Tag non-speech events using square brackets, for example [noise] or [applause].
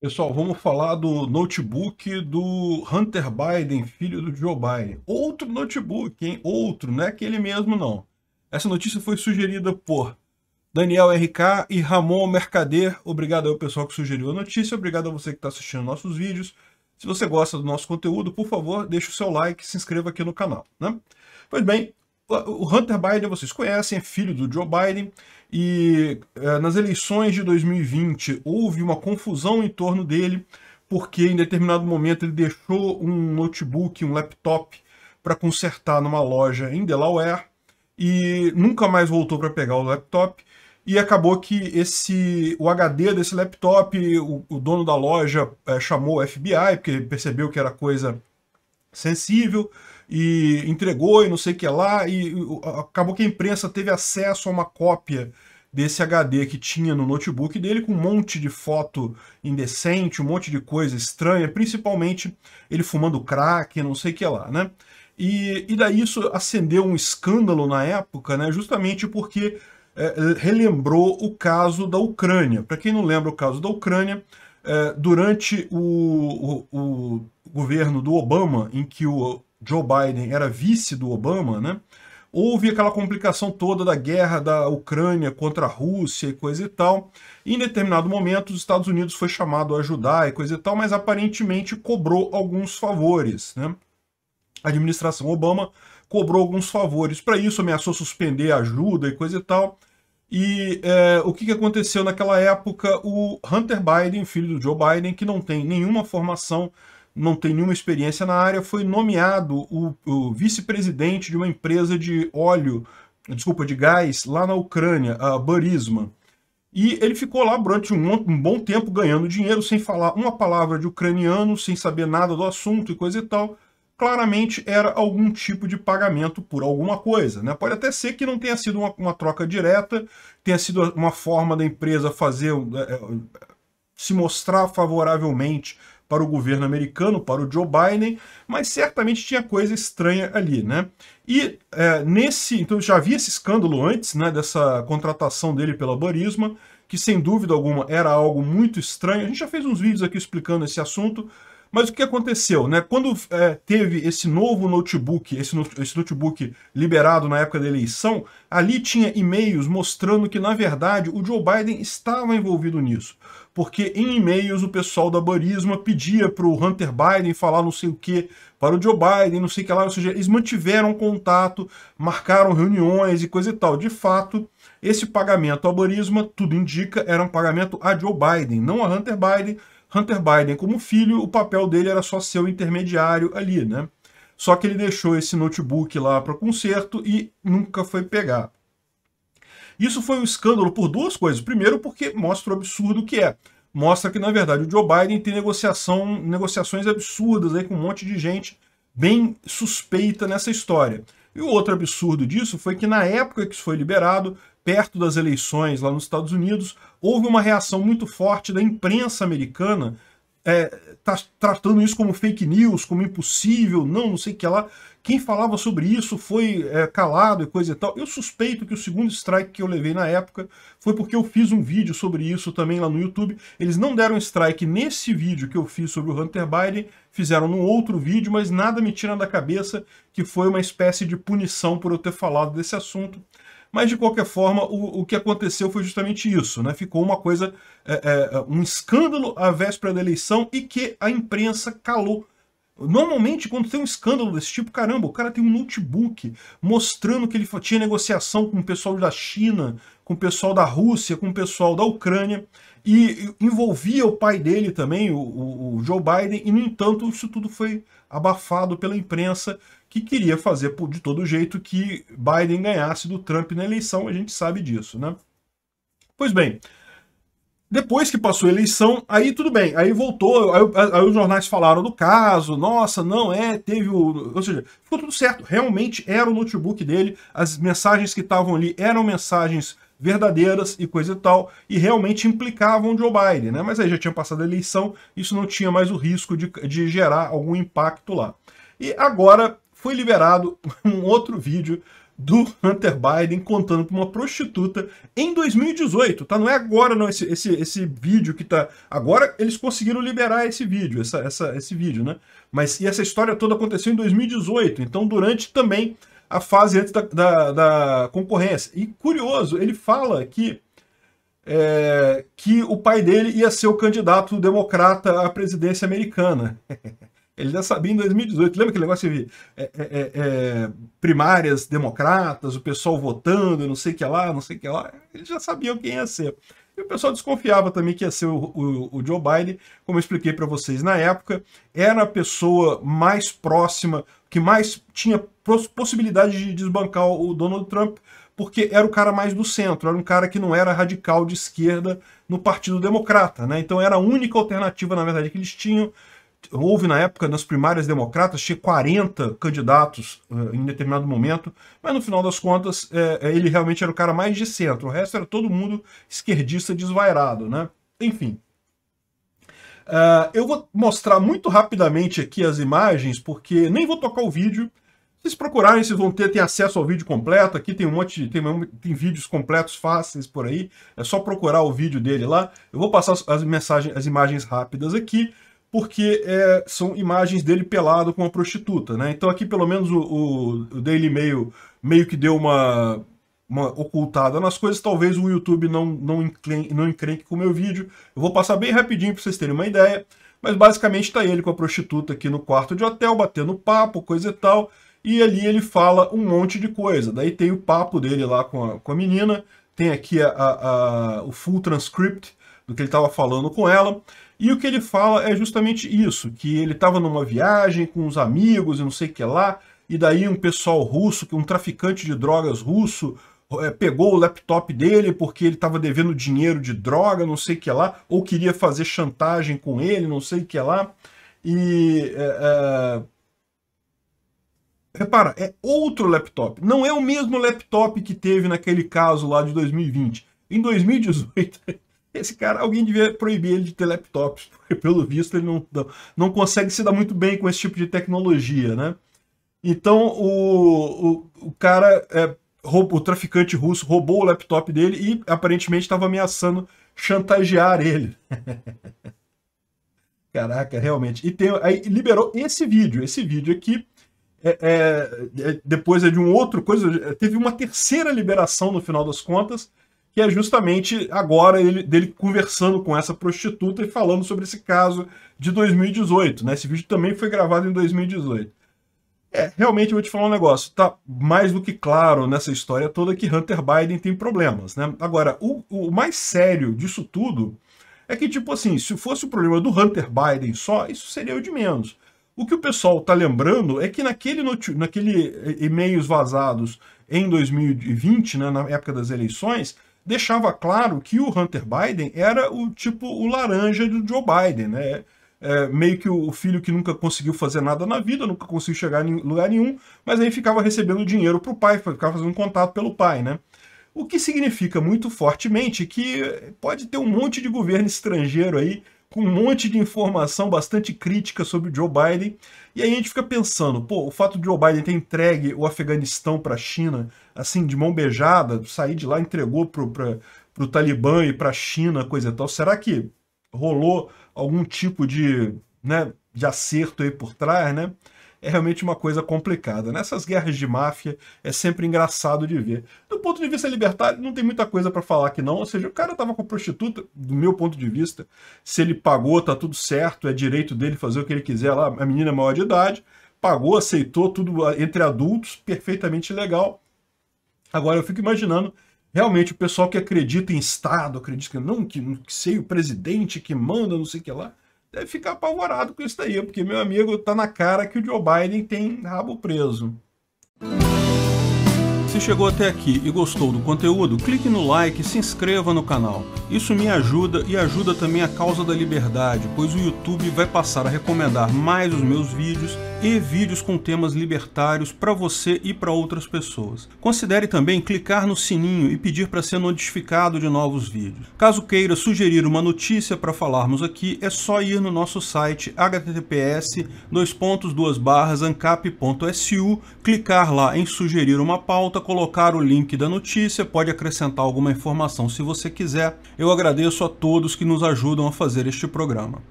Pessoal, vamos falar do notebook do Hunter Biden, filho do Joe Biden. Outro notebook, hein? Outro, não é aquele mesmo, não. Essa notícia foi sugerida por Daniel RK e Ramon Mercader. Obrigado ao pessoal que sugeriu a notícia, obrigado a você que está assistindo nossos vídeos. Se você gosta do nosso conteúdo, por favor, deixe o seu like e se inscreva aqui no canal. Né? Pois bem, o Hunter Biden, vocês conhecem, é filho do Joe Biden, e é, nas eleições de 2020 houve uma confusão em torno dele, porque em determinado momento ele deixou um notebook, um laptop, para consertar numa loja em Delaware, e nunca mais voltou para pegar o laptop, e acabou que esse o HD desse laptop, o, o dono da loja é, chamou o FBI, porque percebeu que era coisa sensível, e entregou e não sei o que lá, e acabou que a imprensa teve acesso a uma cópia desse HD que tinha no notebook dele, com um monte de foto indecente, um monte de coisa estranha, principalmente ele fumando crack, não sei o que lá, né? E, e daí isso acendeu um escândalo na época, né? Justamente porque é, relembrou o caso da Ucrânia. Para quem não lembra o caso da Ucrânia, é, durante o, o, o governo do Obama, em que o Joe Biden era vice do Obama, né? Houve aquela complicação toda da guerra da Ucrânia contra a Rússia e coisa e tal. E em determinado momento, os Estados Unidos foi chamado a ajudar e coisa e tal, mas aparentemente cobrou alguns favores, né? A administração Obama cobrou alguns favores. Para isso, ameaçou suspender a ajuda e coisa e tal. E é, o que, que aconteceu naquela época? O Hunter Biden, filho do Joe Biden, que não tem nenhuma formação não tem nenhuma experiência na área, foi nomeado o, o vice-presidente de uma empresa de óleo, desculpa, de gás, lá na Ucrânia, a Burisma. E ele ficou lá durante um, um, bom tempo ganhando dinheiro, sem falar uma palavra de ucraniano, sem saber nada do assunto e coisa e tal. Claramente era algum tipo de pagamento por alguma coisa. Né? Pode até ser que não tenha sido uma, uma troca direta, tenha sido uma forma da empresa fazer é, se mostrar favoravelmente para o governo americano, para o Joe Biden, mas certamente tinha coisa estranha ali, né? E é, nesse, então já havia esse escândalo antes, né, dessa contratação dele pela Burisma, que sem dúvida alguma era algo muito estranho. A gente já fez uns vídeos aqui explicando esse assunto, mas o que aconteceu? Né? Quando é, teve esse novo notebook, esse, esse notebook liberado na época da eleição, ali tinha e-mails mostrando que, na verdade, o Joe Biden estava envolvido nisso. Porque em e-mails o pessoal da Burisma pedia para o Hunter Biden falar não sei o que para o Joe Biden, não sei o que lá, ou seja, eles mantiveram contato, marcaram reuniões e coisa e tal. De fato, esse pagamento à Burisma, tudo indica, era um pagamento a Joe Biden, não a Hunter Biden, Hunter Biden como filho, o papel dele era só ser o intermediário ali, né? Só que ele deixou esse notebook lá para conserto e nunca foi pegar. Isso foi um escândalo por duas coisas. Primeiro, porque mostra o absurdo que é. Mostra que, na verdade, o Joe Biden tem negociação, negociações absurdas aí com um monte de gente bem suspeita nessa história. E o outro absurdo disso foi que na época que isso foi liberado, perto das eleições lá nos Estados Unidos, houve uma reação muito forte da imprensa americana é, tá, tratando isso como fake news, como impossível, não, não sei o que lá. Quem falava sobre isso foi é, calado e coisa e tal. Eu suspeito que o segundo strike que eu levei na época foi porque eu fiz um vídeo sobre isso também lá no YouTube. Eles não deram strike nesse vídeo que eu fiz sobre o Hunter Biden, fizeram num outro vídeo, mas nada me tira da cabeça que foi uma espécie de punição por eu ter falado desse assunto. Mas, de qualquer forma, o, o que aconteceu foi justamente isso. Né? Ficou uma coisa, é, é, um escândalo à véspera da eleição e que a imprensa calou. Normalmente, quando tem um escândalo desse tipo, caramba, o cara tem um notebook mostrando que ele tinha negociação com o pessoal da China, com o pessoal da Rússia, com o pessoal da Ucrânia, e envolvia o pai dele também, o, o, Joe Biden, e no entanto isso tudo foi abafado pela imprensa, que queria fazer de todo jeito que Biden ganhasse do Trump na eleição, a gente sabe disso, né? Pois bem, depois que passou a eleição, aí tudo bem, aí voltou, aí, aí, os jornais falaram do caso, nossa, não é, teve o. Ou seja, ficou tudo certo, realmente era o notebook dele, as mensagens que estavam ali eram mensagens verdadeiras e coisa e tal, e realmente implicavam Joe Biden, né? Mas aí já tinha passado a eleição, isso não tinha mais o risco de, de gerar algum impacto lá. E agora foi liberado [laughs] um outro vídeo do Hunter Biden contando com uma prostituta em 2018, tá? Não é agora, não, esse, esse, esse vídeo que tá... Agora eles conseguiram liberar esse vídeo, essa, essa, esse vídeo, né? Mas e essa história toda aconteceu em 2018, então durante também a fase antes da, da, da concorrência. E curioso, ele fala que é, que o pai dele ia ser o candidato democrata à presidência americana. [laughs] Ele já sabia em 2018. Lembra aquele negócio de é, é, é, é, primárias democratas, o pessoal votando, não sei o que lá, não sei o que lá. Eles já sabiam quem ia ser. E o pessoal desconfiava também que ia ser o, o, o Joe Biden, como eu expliquei para vocês na época. Era a pessoa mais próxima, que mais tinha possibilidade de desbancar o Donald Trump, porque era o cara mais do centro, era um cara que não era radical de esquerda no Partido Democrata. Né? Então era a única alternativa, na verdade, que eles tinham houve na época, nas primárias democratas, tinha 40 candidatos uh, em determinado momento, mas no final das contas é, ele realmente era o cara mais de centro, o resto era todo mundo esquerdista desvairado, né? Enfim. Uh, eu vou mostrar muito rapidamente aqui as imagens, porque nem vou tocar o vídeo, se vocês procurarem, vocês vão ter, ter acesso ao vídeo completo. Aqui tem um monte, tem, tem vídeos completos fáceis por aí. É só procurar o vídeo dele lá. Eu vou passar as, mensagens, as imagens rápidas aqui porque é, são imagens dele pelado com uma prostituta, né? Então aqui pelo menos o, o, o Daily Mail meio que deu uma, uma ocultada nas coisas, talvez o YouTube não, não, encrenque, não encrenque com o meu vídeo. Eu vou passar bem rapidinho para vocês terem uma ideia, mas basicamente está ele com a prostituta aqui no quarto de hotel, batendo papo, coisa e tal, e ali ele fala um monte de coisa. Daí tem o papo dele lá com a, com a menina, tem aqui a, a, o full transcript do que ele estava falando com ela, e o que ele fala é justamente isso, que ele estava numa viagem com uns amigos e não sei o que lá, e daí um pessoal russo, um traficante de drogas russo, é, pegou o laptop dele porque ele estava devendo dinheiro de droga, não sei o que lá, ou queria fazer chantagem com ele, não sei o que lá. E... É, é... Repara, é outro laptop. Não é o mesmo laptop que teve naquele caso lá de 2020. Em 2018, esse cara, alguém devia proibir ele de ter laptops, [laughs] porque pelo visto ele não, não consegue se dar muito bem com esse tipo de tecnologia, né? Então o, o, o cara, é, roubou, o traficante russo roubou o laptop dele e aparentemente estava ameaçando chantagear ele. [laughs] Caraca, realmente. E tem, aí liberou esse vídeo, esse vídeo aqui. É, é, é, depois é de um outro coisa, teve uma terceira liberação no final das contas, que é justamente agora ele, dele conversando com essa prostituta e falando sobre esse caso de 2018. Né? Esse vídeo também foi gravado em 2018. É, realmente eu vou te falar um negócio, tá mais do que claro nessa história toda que Hunter Biden tem problemas, né? Agora, o, o mais sério disso tudo é que, tipo assim, se fosse o problema do Hunter Biden só, isso seria o de menos. O que o pessoal tá lembrando é que naquele, naquele e-mails vazados em 2020, né, na época das eleições, deixava claro que o Hunter Biden era o tipo o laranja do Joe Biden, né? É, meio que o filho que nunca conseguiu fazer nada na vida, nunca conseguiu chegar em lugar nenhum, mas aí ficava recebendo dinheiro para o pai, ficava fazendo contato pelo pai, né? O que significa muito fortemente que pode ter um monte de governo estrangeiro aí com um monte de informação bastante crítica sobre o Joe Biden. E aí a gente fica pensando, pô, o fato de Joe Biden ter entregue o Afeganistão para a China, assim, de mão beijada, sair de lá, entregou para o Talibã e para a China, coisa e tal, será que rolou algum tipo de, né, de acerto aí por trás, né? É realmente uma coisa complicada. Nessas guerras de máfia é sempre engraçado de ver. Do ponto de vista libertário, não tem muita coisa para falar aqui não. Ou seja, o cara tava com prostituta, do meu ponto de vista. Se ele pagou, tá tudo certo, é direito dele fazer o que ele quiser lá. A menina é maior de idade, pagou, aceitou, tudo entre adultos, perfeitamente legal. Agora eu fico imaginando realmente o pessoal que acredita em Estado, acredita que não, que, que sei o presidente que manda, não sei o que lá deve ficar apavorado com isso daí, porque meu amigo tá na cara que o Joe Biden tem rabo preso. Se chegou até aqui e gostou do conteúdo, clique no like e se inscreva no canal. Isso me ajuda e ajuda também a causa da liberdade, pois o YouTube vai passar a recomendar mais os meus vídeos e vídeos com temas libertários para você e para outras pessoas. Considere também clicar no sininho e pedir para ser notificado de novos vídeos. Caso queira sugerir uma notícia para falarmos aqui, é só ir no nosso site https ancap.su, clicar lá em sugerir uma pauta, colocar o link da notícia, pode acrescentar alguma informação se você quiser. Eu agradeço a todos que nos ajudam a fazer este programa.